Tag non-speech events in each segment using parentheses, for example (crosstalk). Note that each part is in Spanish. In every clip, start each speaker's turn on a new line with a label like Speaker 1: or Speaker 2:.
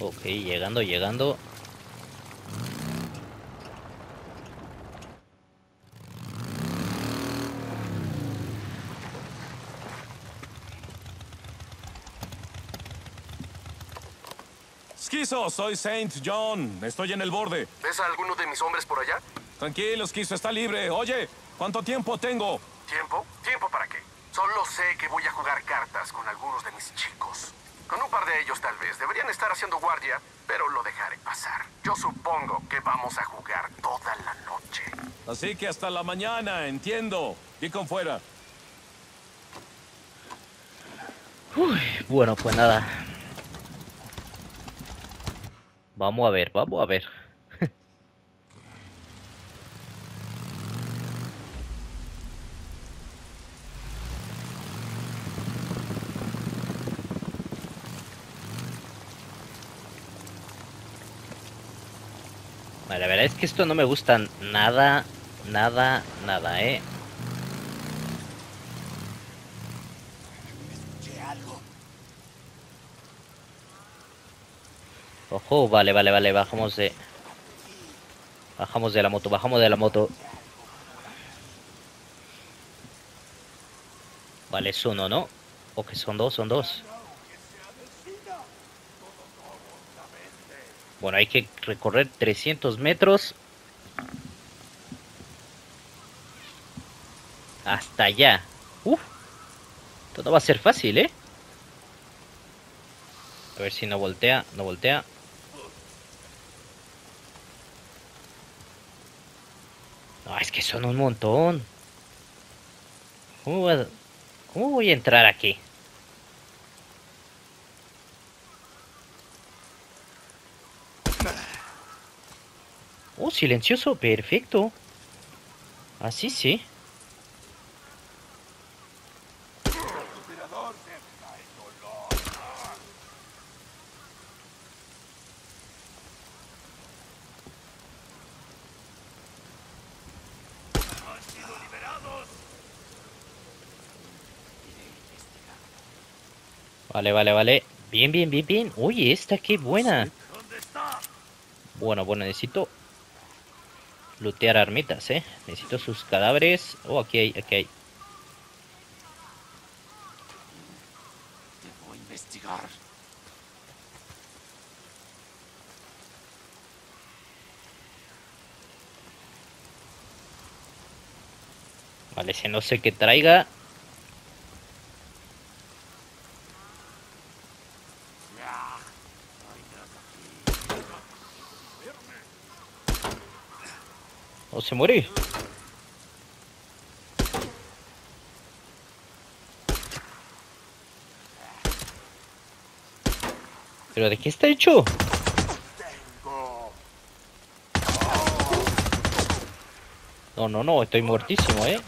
Speaker 1: Ok, llegando, llegando.
Speaker 2: Esquizo, soy Saint John. Estoy en el borde.
Speaker 3: ¿Ves a alguno de mis hombres por allá?
Speaker 2: Tranquilo, Esquizo, está libre. Oye, ¿cuánto tiempo tengo?
Speaker 3: ¿Tiempo? ¿Tiempo para qué? Solo sé que voy a jugar cartas con algunos de mis chicos. Con un par de ellos tal vez. Deberían estar haciendo guardia, pero lo dejaré pasar. Yo supongo que vamos a jugar toda la noche.
Speaker 2: Así que hasta la mañana, entiendo. Y con fuera.
Speaker 1: Uy, bueno, pues nada. Vamos a ver, vamos a ver. Vale, la verdad es que esto no me gusta nada, nada, nada, ¿eh? Ojo, vale, vale, vale, bajamos de... Bajamos de la moto, bajamos de la moto. Vale, es uno, ¿no? O que son dos, son dos. Bueno, hay que recorrer 300 metros. Hasta allá. Uf. Esto no va a ser fácil, ¿eh? A ver si no voltea, no voltea. No, es que son un montón. ¿Cómo voy a, cómo voy a entrar aquí? Oh, silencioso, perfecto. Así sí. Vale, vale, vale. Bien, bien, bien, bien. Oye, esta qué buena. Bueno, bueno, necesito lootear armitas, ¿eh? Necesito sus cadáveres. Oh, aquí hay, aquí hay.
Speaker 3: Debo investigar.
Speaker 1: Vale, si no sé qué traiga. O se muere. ¿Pero de qué está hecho? No, no, no, estoy muertísimo, ¿eh?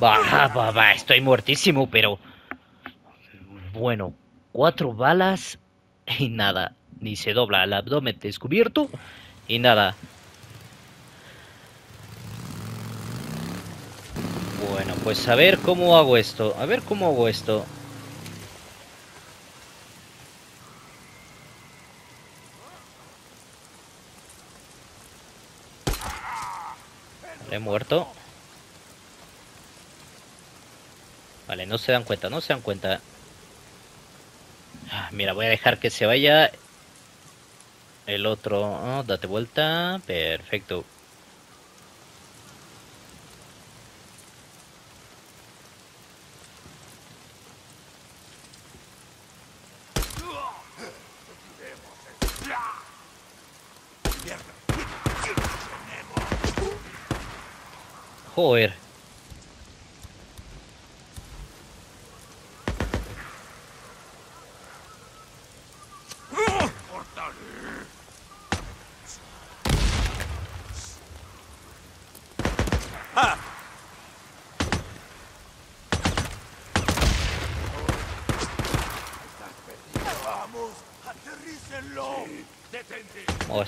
Speaker 1: Va, estoy muertísimo, pero... Bueno, cuatro balas (laughs) y nada. Ni se dobla el abdomen descubierto y nada. Bueno, pues a ver cómo hago esto. A ver cómo hago esto. He muerto. Vale, no se dan cuenta, no se dan cuenta. Ah, Mira, voy a dejar que se vaya el otro. Oh, date vuelta. Perfecto. Joder.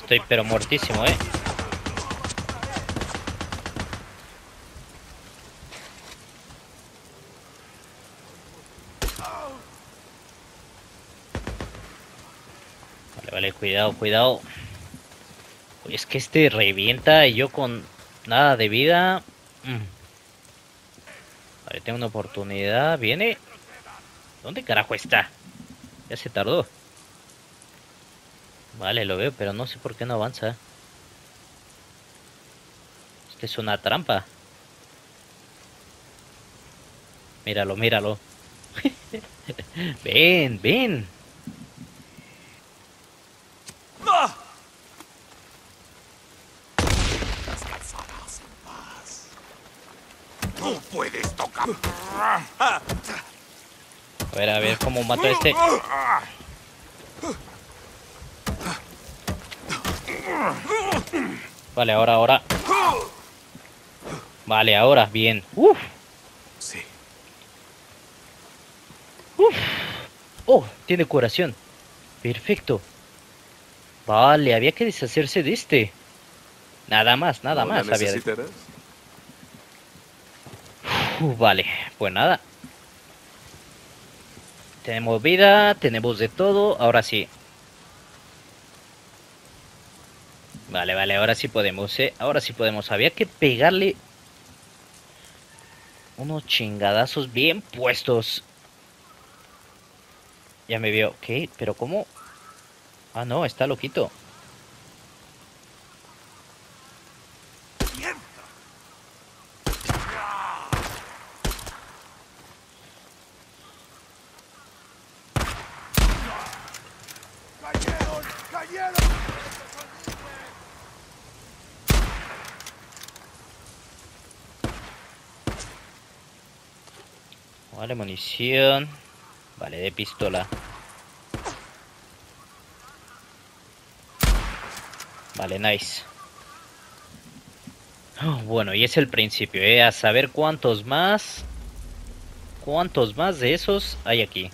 Speaker 1: Estoy pero muertísimo, ¿eh? Vale, vale, cuidado, cuidado. Uy, es que este revienta y yo con nada de vida... Mm. Vale, tengo una oportunidad. Viene... ¿Dónde carajo está? Ya se tardó. Vale, lo veo, pero no sé por qué no avanza. Esta es una trampa. Míralo, míralo. (laughs) ven, ven.
Speaker 2: ¡Ah!
Speaker 3: No puedes tocar.
Speaker 1: A ver, a ver cómo mato a este. Vale, ahora, ahora. Vale, ahora, bien. Uf,
Speaker 3: Sí.
Speaker 1: uf. Oh, tiene curación. Perfecto. Vale, había que deshacerse de este. Nada más, nada
Speaker 3: ¿No
Speaker 1: más. Había...
Speaker 3: necesitarás?
Speaker 1: Uf, vale, pues nada. Tenemos vida, tenemos de todo. Ahora sí. Vale, vale, ahora sí podemos, ¿eh? Ahora sí podemos. Había que pegarle unos chingadazos bien puestos. Ya me vio. ¿Qué? ¿Pero cómo? Ah, no, está loquito. Vale, munición. Vale, de pistola. Vale, nice. Oh, bueno, y es el principio, ¿eh? A saber cuántos más... ¿Cuántos más de esos hay aquí?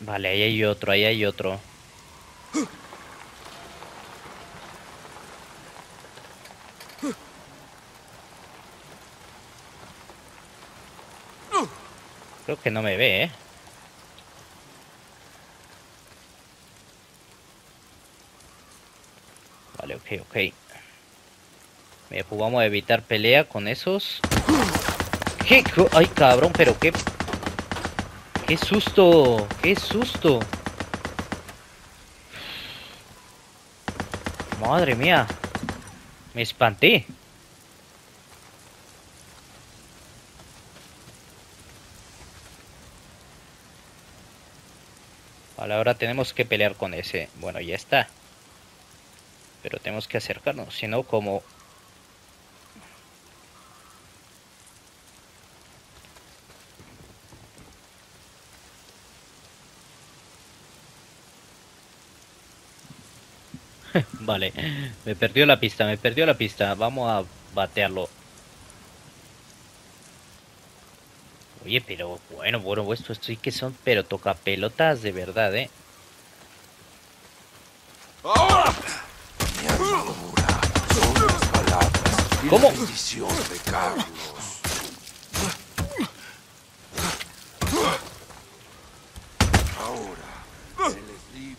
Speaker 1: Vale, ahí hay otro, ahí hay otro. Creo que no me ve, ¿eh? Vale, ok, ok. Mira, pues vamos a evitar pelea con esos. ¿Qué? Ay, cabrón, pero qué... ¡Qué susto! ¡Qué susto! Madre mía. Me espanté. Vale, ahora tenemos que pelear con ese. Bueno, ya está. Pero tenemos que acercarnos, si no, como... (laughs) vale, me perdió la pista, me perdió la pista. Vamos a batearlo. Oye, pero bueno, bueno, esto sí que son, pero toca pelotas de verdad, ¿eh? ¿Cómo?
Speaker 3: Bendición de Carlos. Ahora, él es libre.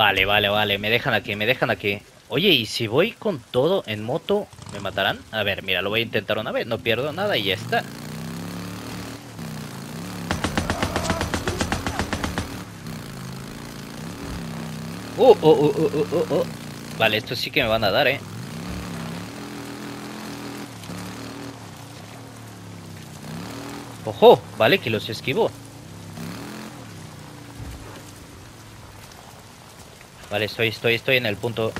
Speaker 1: Vale, vale, vale, me dejan aquí, me dejan aquí. Oye, ¿y si voy con todo en moto, me matarán? A ver, mira, lo voy a intentar una vez, no pierdo nada y ya está. Uh, uh, uh, uh, uh, uh. Vale, esto sí que me van a dar, eh. Ojo, vale, que los esquivo. Vale, estoy, estoy, estoy en el punto.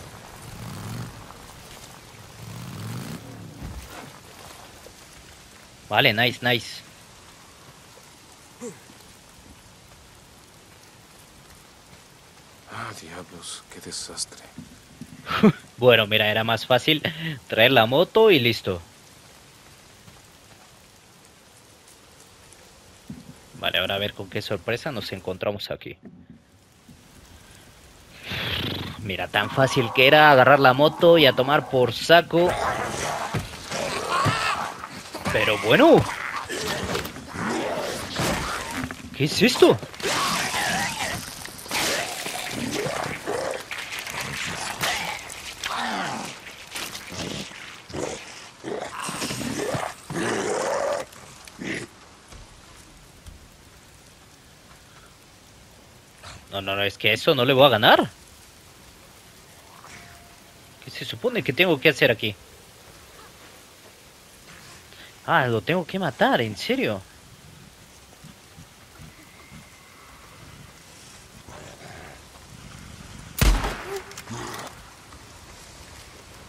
Speaker 1: Vale, nice, nice.
Speaker 3: Ah, diablos, qué desastre. (laughs)
Speaker 1: Bueno, mira, era más fácil (laughs) traer la moto y listo. Vale, ahora a ver con qué sorpresa nos encontramos aquí. Mira, tan fácil que era agarrar la moto y a tomar por saco. Pero bueno. ¿Qué es esto? No, no, no, es que eso no le voy a ganar. ¿Qué se supone que tengo que hacer aquí? Ah, lo tengo que matar, ¿en serio?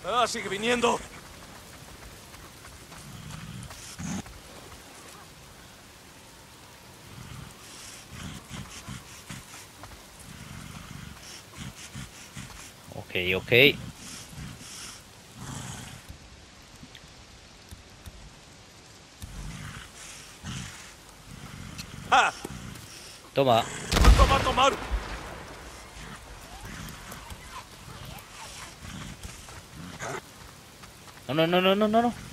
Speaker 2: Ah, sigue viniendo.
Speaker 1: Ok, ok.
Speaker 2: ¡Ah!
Speaker 1: Toma.
Speaker 2: ¿Cuánto va a tomar?
Speaker 1: No, no, no, no, no, no, no. ¡Uh!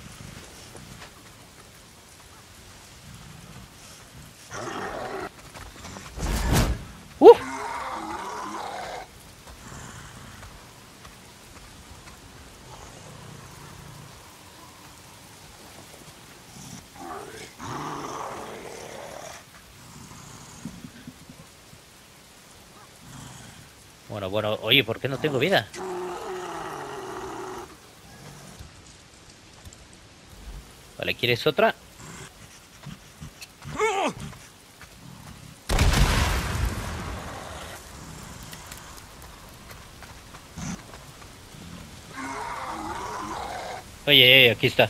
Speaker 1: Bueno, bueno, oye, ¿por qué no tengo vida? Vale, ¿quieres otra? Oye, aquí está.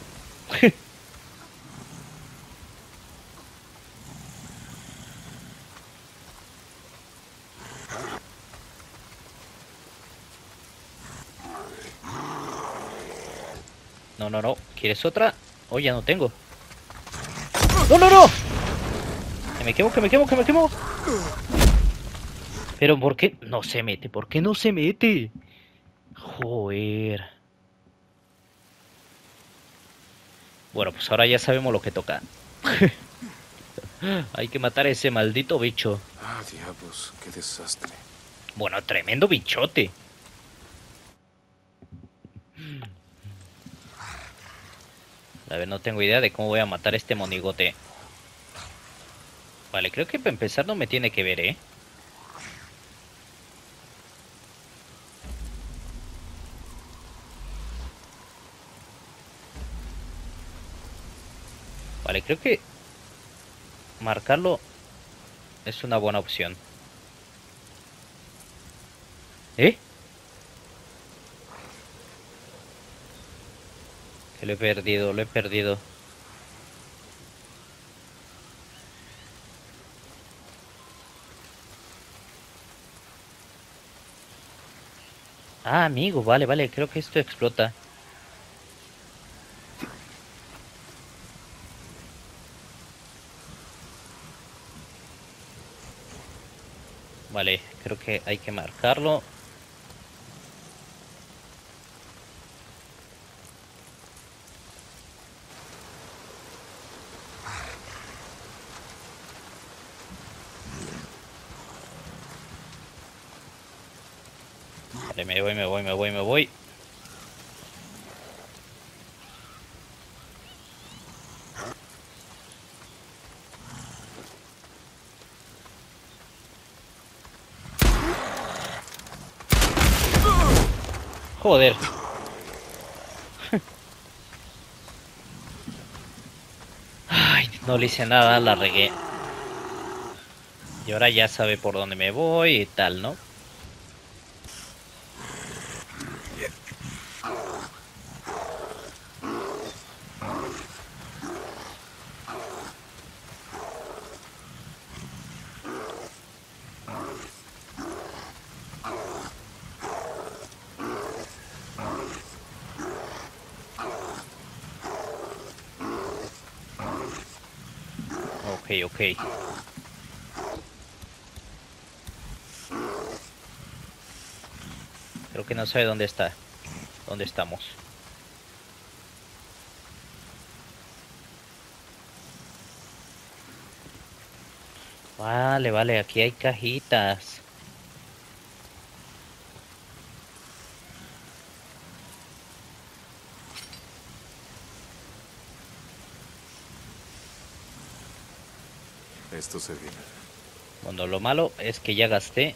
Speaker 1: No, no, no. ¿Quieres otra? Oh, ya no tengo. ¡No, no, no! Que me quemo, que me quemo, que me quemo. Pero ¿por qué no se mete? ¿Por qué no se mete? Joder. Bueno, pues ahora ya sabemos lo que toca. (laughs) Hay que matar a ese maldito bicho.
Speaker 2: Ah, diablos, qué desastre.
Speaker 1: Bueno, tremendo bichote. A ver, no tengo idea de cómo voy a matar este monigote. Vale, creo que para empezar no me tiene que ver, ¿eh? Vale, creo que marcarlo es una buena opción. ¿Eh? Lo he perdido, lo he perdido. Ah, amigo, vale, vale, creo que esto explota. Vale, creo que hay que marcarlo. Vale, me voy, me voy, me voy, me voy. Joder. Ay, no le hice nada, la regué. Y ahora ya sabe por dónde me voy y tal, ¿no? Creo que no sabe dónde está. ¿Dónde estamos? Vale, vale, aquí hay cajitas.
Speaker 2: Esto se viene.
Speaker 1: Bueno, lo malo es que ya gasté.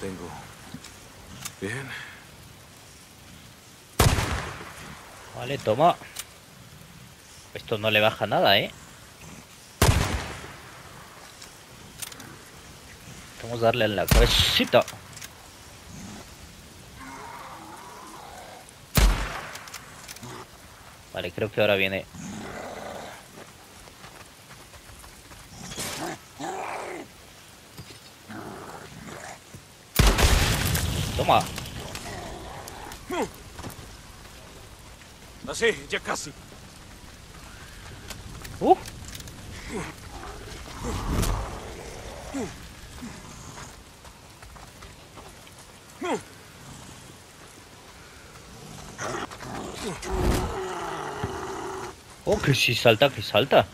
Speaker 2: Tengo. Bien.
Speaker 1: Vale, toma. Esto no le baja nada, ¿eh? Vamos a darle en la cabecita. Vale, creo que ahora viene. Toma.
Speaker 2: Así, ya casi.
Speaker 1: Uh. Oh, que si salta, que salta.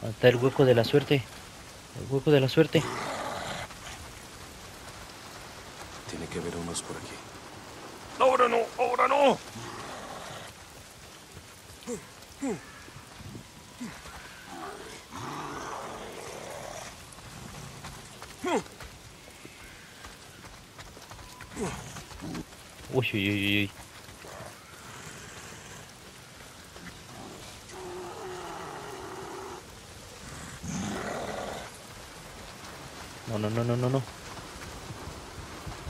Speaker 1: ¿Dónde está el hueco de la suerte? El hueco de la suerte.
Speaker 2: Tiene que haber unos por aquí. Ahora no, ahora no.
Speaker 1: Uy, uy, uy, uy. No, no, no, no, no, no.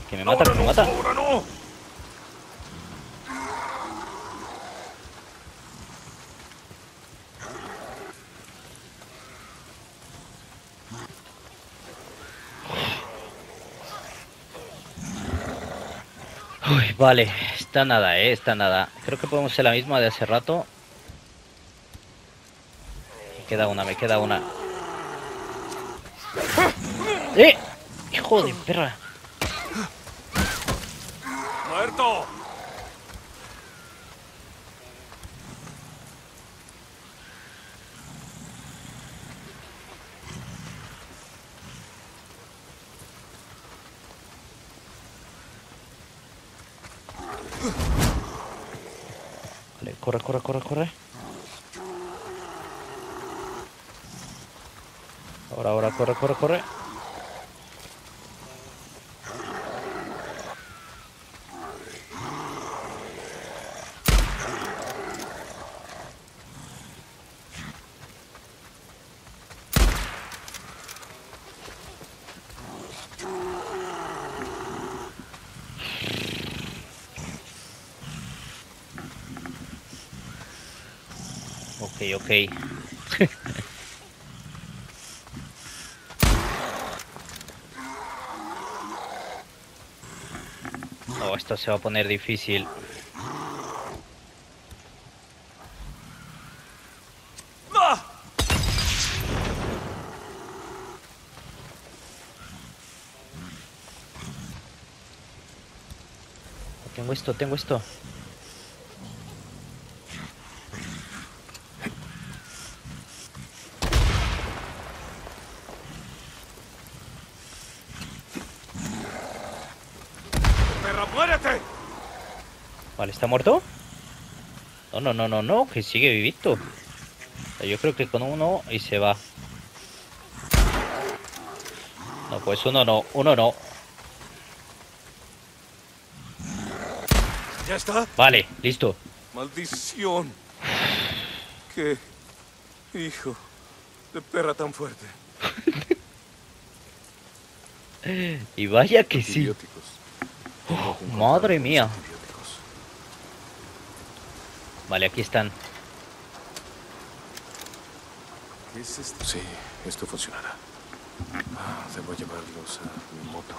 Speaker 1: Que me mata,
Speaker 2: ahora
Speaker 1: que me
Speaker 2: no,
Speaker 1: mata.
Speaker 2: ahora no.
Speaker 1: Uy, vale, está nada, eh, está nada. Creo que podemos hacer la misma de hace rato. Me queda una, me queda una. ¡Eh! ¡Hijo de perra!
Speaker 2: Muerto.
Speaker 1: Vale, corre, corre, corre. Ahora, ahora, corre, corre, corre. Ok, ok. (laughs) Oh, esto se va a poner difícil. Tengo esto, tengo esto.
Speaker 2: ¡Perra, muérete!
Speaker 1: Vale, ¿está muerto? No, no, no, no, no, que sigue vivito. O sea, yo creo que con uno y se va. No, pues uno no, uno no.
Speaker 2: ¿Ya está?
Speaker 1: Vale, listo.
Speaker 2: Maldición. Qué hijo de perra tan fuerte. (laughs)
Speaker 1: y vaya que sí. Oh, madre mía. Vale, aquí están.
Speaker 2: ¿Qué es esto? Sí, esto funcionará. Ah, debo llevarlos a mi moto.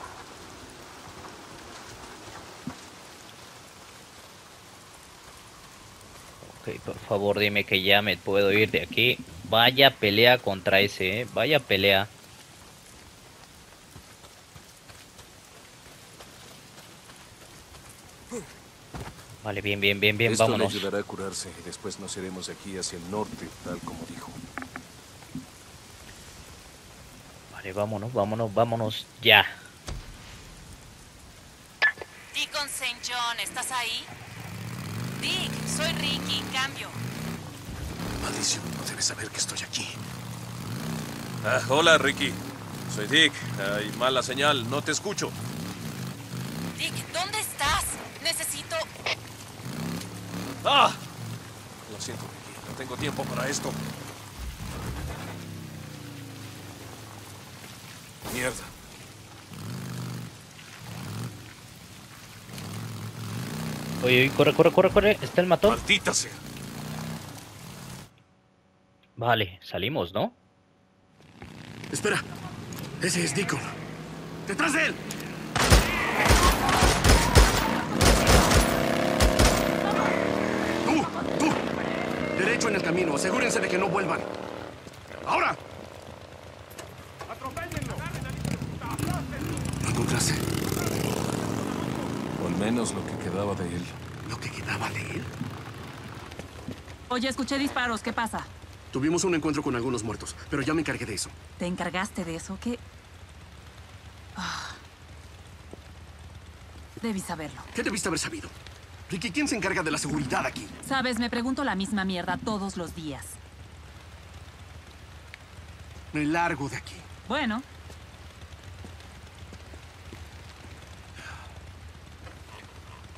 Speaker 1: Ok, por favor dime que ya me puedo ir de aquí. Vaya pelea contra ese, ¿eh? Vaya pelea. Vale, bien, bien, bien, bien,
Speaker 2: Esto
Speaker 1: vámonos.
Speaker 2: le ayudará a curarse y después nos iremos de aquí hacia el norte, tal como dijo.
Speaker 1: Vale, vámonos, vámonos, vámonos ya.
Speaker 4: Deacon St. John, ¿estás ahí? Dick, soy Ricky, cambio.
Speaker 2: Maldición, no debes saber que estoy aquí.
Speaker 5: Ah, hola, Ricky. Soy Dick. Hay mala señal, no te escucho.
Speaker 4: Dick,
Speaker 5: ¡Ah! Lo siento, Ricky. No tengo tiempo para esto.
Speaker 2: Mierda.
Speaker 1: Oye, oye, corre, corre, corre, corre. Está el matón.
Speaker 2: Maldita sea.
Speaker 1: Vale, salimos, ¿no?
Speaker 3: Espera. Ese es Deacon. ¡Detrás de él! En el camino. Asegúrense de que no vuelvan. ¡Ahora! ¿Lo encontraste?
Speaker 2: O al menos lo que quedaba de él.
Speaker 3: ¿Lo que quedaba de él?
Speaker 6: Oye, escuché disparos. ¿Qué pasa?
Speaker 3: Tuvimos un encuentro con algunos muertos, pero ya me encargué de eso.
Speaker 6: ¿Te encargaste de eso? ¿Qué? Ah. Debí saberlo.
Speaker 3: ¿Qué debiste haber sabido? Ricky, ¿quién se encarga de la seguridad aquí?
Speaker 6: Sabes, me pregunto la misma mierda todos los días.
Speaker 3: Me largo de aquí.
Speaker 6: Bueno,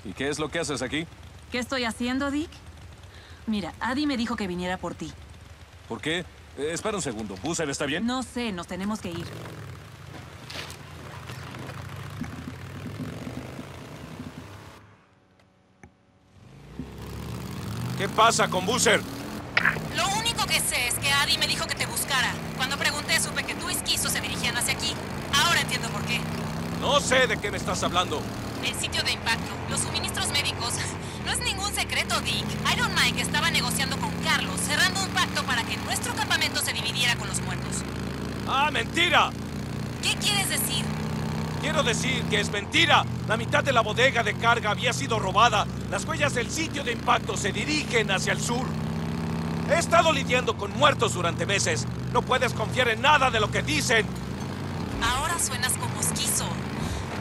Speaker 5: ¿Y qué es lo que haces aquí?
Speaker 6: ¿qué estoy haciendo, Dick? Mira, Adi me dijo que viniera por ti.
Speaker 5: ¿Por qué? Eh, espera un segundo. ¿Boozer está bien?
Speaker 6: No sé, nos tenemos que ir.
Speaker 5: Pasa con Boozer?
Speaker 4: Lo único que sé es que Adi me dijo que te buscara. Cuando pregunté supe que tú y Esquizo se dirigían hacia aquí. Ahora entiendo por qué.
Speaker 5: No sé de qué me estás hablando.
Speaker 4: El sitio de impacto, los suministros médicos. (laughs) No es ningún secreto, Dick. Iron Mike estaba negociando con Carlos, cerrando un pacto para que nuestro campamento se dividiera con los muertos.
Speaker 5: ¡Ah, mentira!
Speaker 4: ¿Qué quieres decir?
Speaker 5: Quiero decir que es mentira. La mitad de la bodega de carga había sido robada. Las huellas del sitio de impacto se dirigen hacia el sur. He estado lidiando con muertos durante meses. No puedes confiar en nada de lo que dicen.
Speaker 4: Ahora suenas como Esquizo.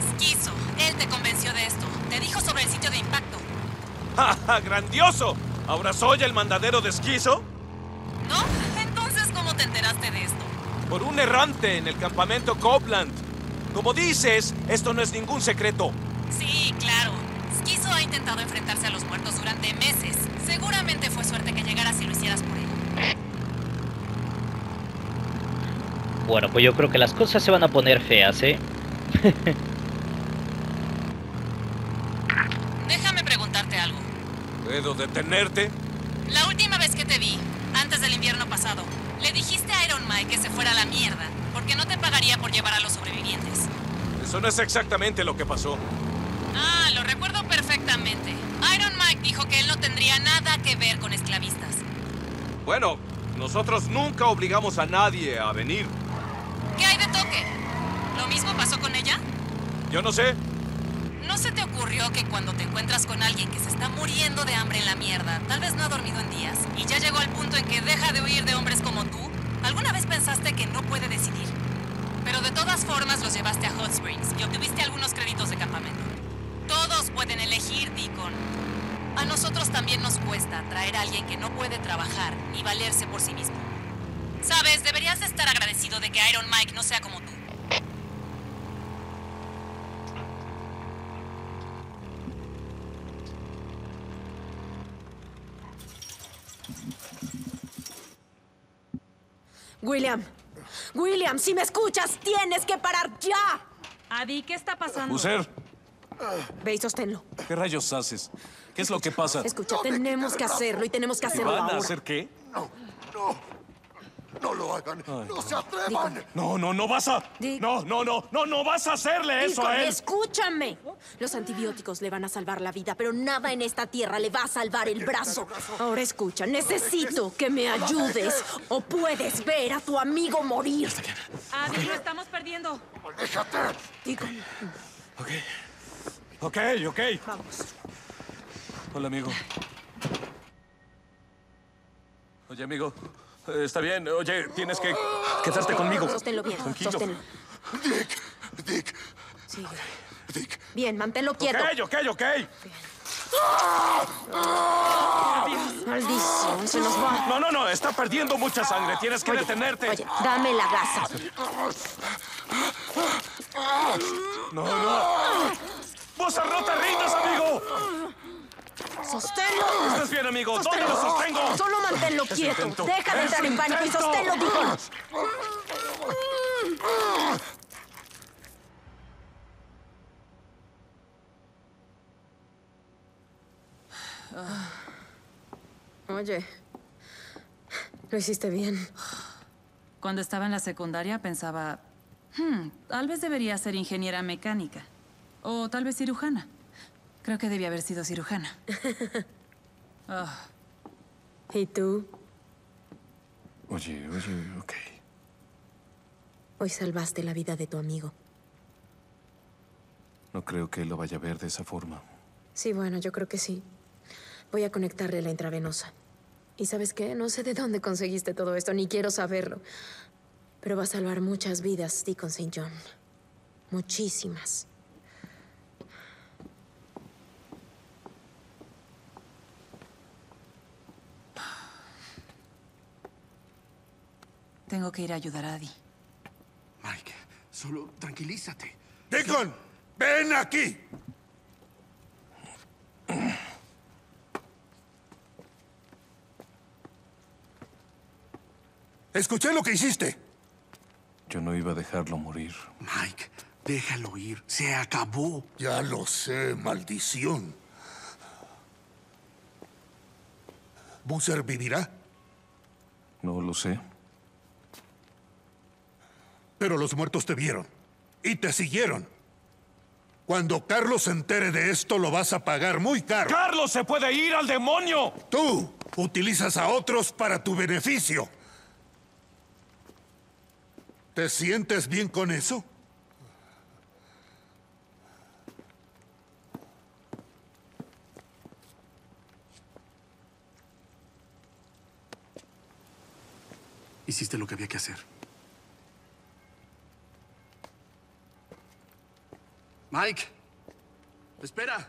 Speaker 4: Esquizo, él te convenció de esto. Te dijo sobre el sitio de impacto.
Speaker 5: ¡Ja, (laughs) ja! grandioso ¿Ahora soy el mandadero de esquizo?
Speaker 4: ¿No? Entonces, ¿cómo te enteraste de esto?
Speaker 5: Por un errante en el campamento Copeland. Como dices, esto no es ningún secreto.
Speaker 4: Sí, claro. Esquizo ha intentado enfrentarse a los muertos durante meses. Seguramente fue suerte que llegaras y lo hicieras por él.
Speaker 1: Bueno, pues yo creo que las cosas se van a poner feas, ¿eh? (laughs)
Speaker 4: Déjame preguntarte algo.
Speaker 5: ¿Puedo detenerte?
Speaker 4: La última vez que te vi, antes del invierno pasado, le dijiste a Iron Mike que se fuera a la mierda, porque no te pagaría por llevar a los sobrevivientes.
Speaker 5: Eso no es exactamente lo que pasó.
Speaker 4: Ah, lo recuerdo perfectamente. Iron Mike dijo que él no tendría nada que ver con esclavistas.
Speaker 5: Bueno, nosotros nunca obligamos a nadie a venir.
Speaker 4: ¿Qué hay de toque? ¿Lo mismo pasó con ella?
Speaker 5: Yo no sé.
Speaker 4: ¿No se te ocurrió que cuando te encuentras con alguien que se está muriendo de hambre en la mierda, tal vez no ha dormido en días, y ya llegó al punto en que deja de huir de hombres como tú? ¿Alguna vez pensaste que no puede decidir? De todas formas los llevaste a Hot Springs y obtuviste algunos créditos de campamento. Todos pueden elegir, Deacon. A nosotros también nos cuesta traer a alguien que no puede trabajar ni valerse por sí mismo. Sabes, deberías de estar agradecido de que Iron Mike no sea como tú.
Speaker 7: William. William, si me escuchas, tienes que parar ya.
Speaker 6: Adi, ¿qué está pasando?
Speaker 5: User,
Speaker 7: Ve y sosténlo.
Speaker 5: ¿qué rayos haces? ¿Qué es lo que pasa?
Speaker 7: Escucha, tenemos que hacerlo y tenemos que hacerlo
Speaker 5: ¿Van a hacer qué?
Speaker 2: No, no. No lo hagan. No se atrevan.
Speaker 5: No, no, no vas a...
Speaker 7: Dick.
Speaker 5: No, no, no, no, no vas a hacerle eso a él.
Speaker 7: escúchame. Los antibióticos le van a salvar la vida, pero nada en esta tierra le va a salvar el brazo. Ahora escucha, necesito que me ayudes o puedes ver a tu amigo morir.
Speaker 6: Adi, lo estamos perdiendo.
Speaker 2: Déjate.
Speaker 7: Deacon,
Speaker 5: Ok. Ok, ok.
Speaker 7: vamos.
Speaker 5: Hola, amigo. Oye, amigo. Está bien. Oye, tienes que quedarte conmigo.
Speaker 7: Sosténlo bien,
Speaker 5: Tranquilo.
Speaker 7: sosténlo.
Speaker 2: Dick. Dick.
Speaker 7: Sigue.
Speaker 2: Dick.
Speaker 7: Bien, manténlo quieto.
Speaker 5: Ok, ok, ok.
Speaker 7: Maldición, se nos va.
Speaker 5: No, no, no. Está perdiendo mucha sangre. Tienes que
Speaker 7: Oye,
Speaker 5: detenerte.
Speaker 7: Oye, dame la gasa.
Speaker 5: No, no. ¡Bosa, no te rindas, amigo!
Speaker 7: Sosténlo.
Speaker 5: ¿Estás bien, amigo? ¿Dónde lo sostengo?
Speaker 7: Solo manténlo quieto.
Speaker 5: intento.
Speaker 7: Deja de entrar en pánico y sosténlo, Deacon. Oye, lo hiciste bien.
Speaker 6: Cuando estaba en la secundaria pensaba, "Hmm, tal vez debería ser ingeniera mecánica. O tal vez cirujana. Creo que debía haber sido cirujana. (laughs) Ah,
Speaker 7: ¿Y tú?
Speaker 2: Oye, oye, ok.
Speaker 7: Hoy salvaste la vida de tu amigo.
Speaker 2: No creo que él lo vaya a ver de esa forma.
Speaker 7: Sí, bueno, yo creo que sí. Voy a conectarle la intravenosa. ¿Y sabes qué? No sé de dónde conseguiste todo esto, ni quiero saberlo. Pero va a salvar muchas vidas, Deacon St. John. Muchísimas.
Speaker 6: Tengo que ir a ayudar a Adi.
Speaker 8: Mike, solo tranquilízate.
Speaker 9: Deacon, ven aquí. Escuché lo que hiciste.
Speaker 2: Yo no iba a dejarlo morir.
Speaker 8: Mike, déjalo ir. Se acabó.
Speaker 9: Ya lo sé, maldición. ¿Busser vivirá?
Speaker 2: No lo sé.
Speaker 9: Pero los muertos te vieron y te siguieron. Cuando Carlos se entere de esto, lo vas a pagar muy caro.
Speaker 5: ¡Carlos se puede ir al demonio!
Speaker 9: Tú utilizas a otros para tu beneficio. ¿Te sientes bien con eso?
Speaker 8: Hiciste lo que había que hacer. Mike, espera.